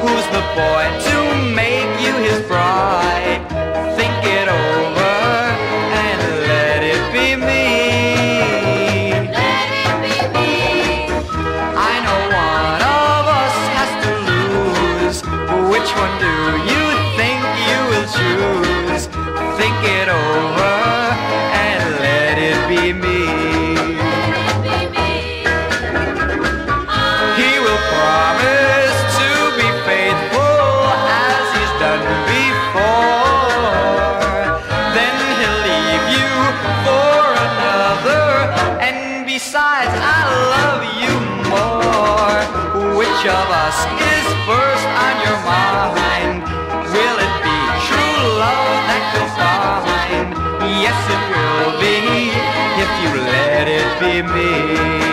who's the boy to make you his bride? Think it over and let it be me. Let it be me. I know one of us has to lose. Which one do you? Besides, I love you more. Which of us is first on your mind? Will it be true love that you'll find? Yes, it will be if you let it be me.